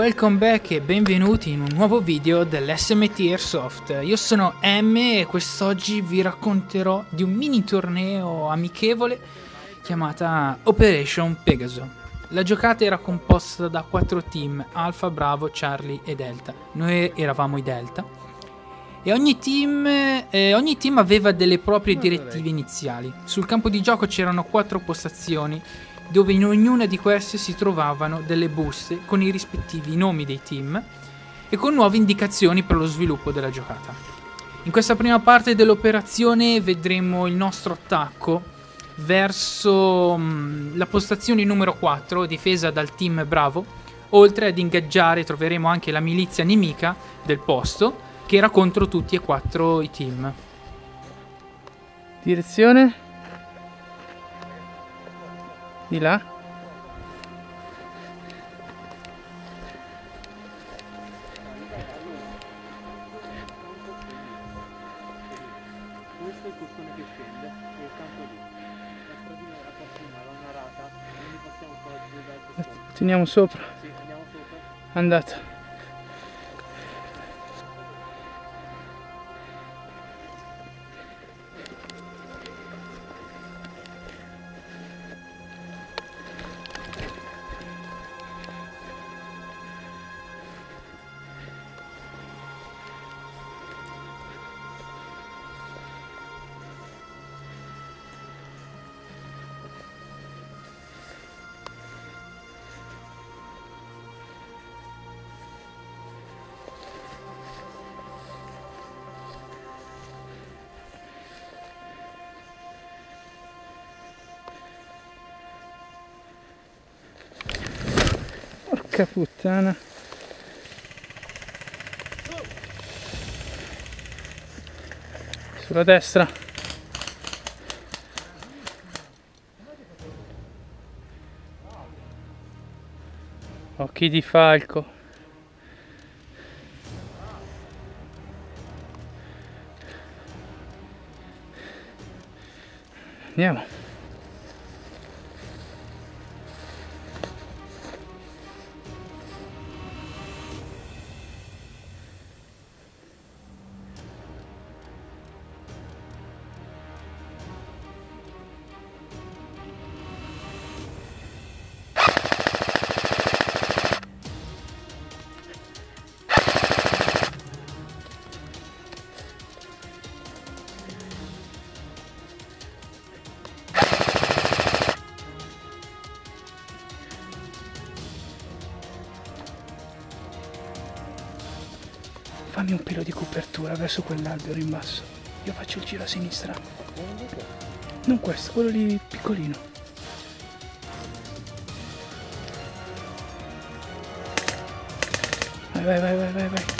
welcome back e benvenuti in un nuovo video dell'SMT Airsoft. Io sono M e quest'oggi vi racconterò di un mini torneo amichevole chiamata Operation Pegaso. La giocata era composta da quattro team, Alpha, Bravo, Charlie e Delta. Noi eravamo i Delta. E ogni team, eh, ogni team aveva delle proprie direttive iniziali. Sul campo di gioco c'erano quattro postazioni dove in ognuna di queste si trovavano delle buste con i rispettivi nomi dei team e con nuove indicazioni per lo sviluppo della giocata. In questa prima parte dell'operazione vedremo il nostro attacco verso mh, la postazione numero 4, difesa dal team Bravo. Oltre ad ingaggiare troveremo anche la milizia nemica del posto, che era contro tutti e quattro i team. Direzione? Di là? Questo è il custone che scende e il campo lì. La stradina era l'ho narrata, quindi passiamo qua giù dal custone. Teniamo sopra. Sì, andiamo sopra. Andata. Porca puttana. Sulla destra. Occhi di falco. Andiamo. Copertura verso quell'albero in basso. Io faccio il giro a sinistra. Non questo, quello lì piccolino. Vai, vai, vai, vai, vai,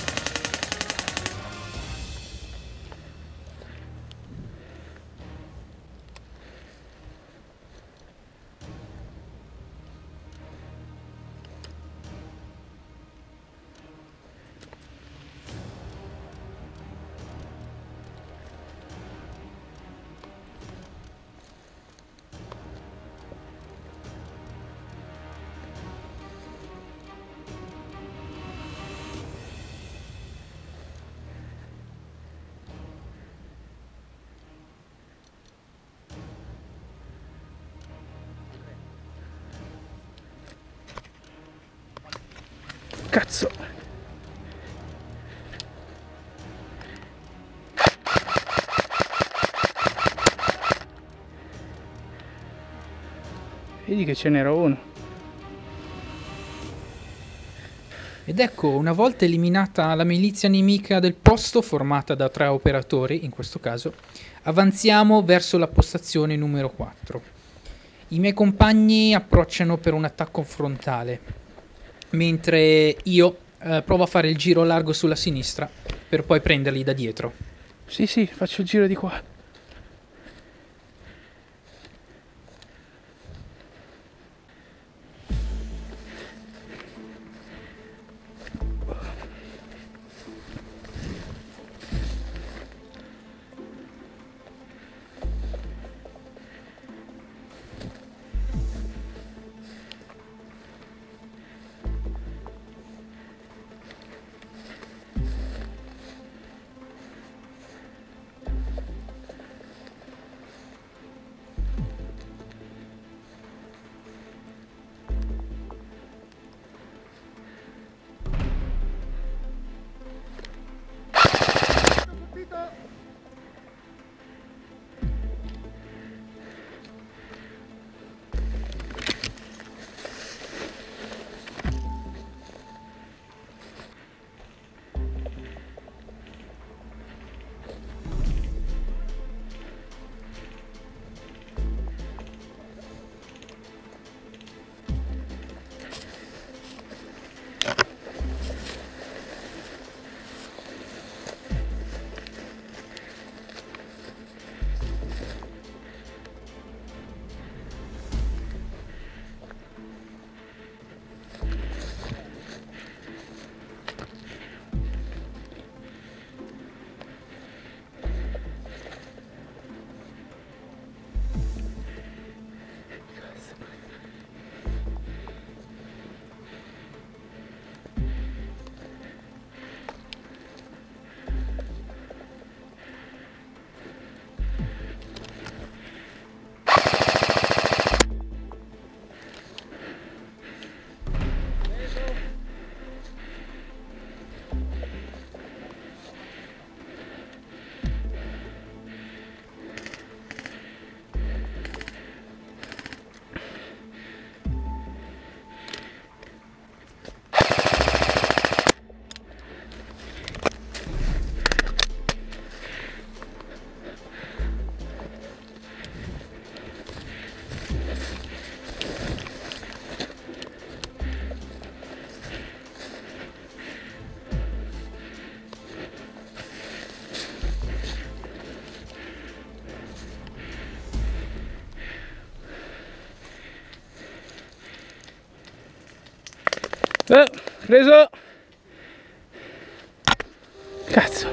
Cazzo. Vedi che ce n'era uno. Ed ecco, una volta eliminata la milizia nemica del posto, formata da tre operatori in questo caso, avanziamo verso la postazione numero 4. I miei compagni approcciano per un attacco frontale, mentre io eh, provo a fare il giro largo sulla sinistra per poi prenderli da dietro. Sì, sì, faccio il giro di qua. Preso. Cazzo.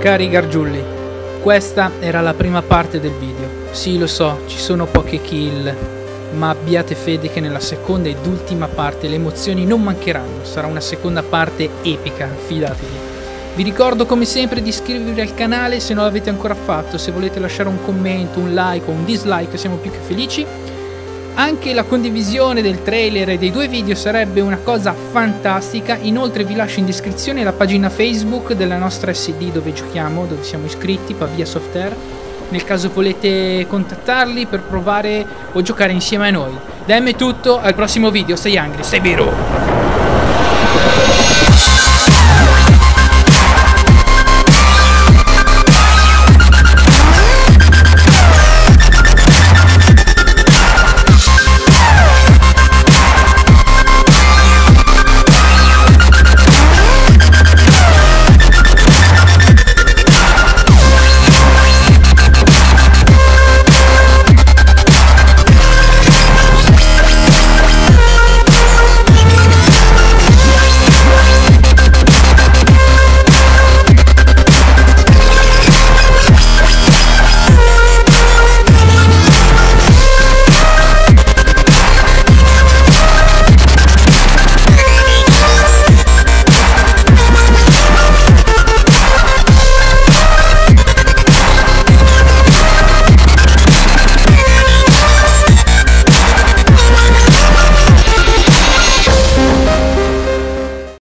Cari Gargiulli, questa era la prima parte del video. Sì, lo so, ci sono poche kill, ma abbiate fede che nella seconda ed ultima parte le emozioni non mancheranno. Sarà una seconda parte epica, fidatevi. Vi ricordo come sempre di iscrivervi al canale se non l'avete ancora fatto, se volete lasciare un commento, un like o un dislike siamo più che felici. Anche la condivisione del trailer e dei due video sarebbe una cosa fantastica. Inoltre vi lascio in descrizione la pagina Facebook della nostra SD dove giochiamo, dove siamo iscritti, Pavia Software. Nel caso volete contattarli per provare o giocare insieme a noi. Da me tutto, al prossimo video, sei Angry, sei vero!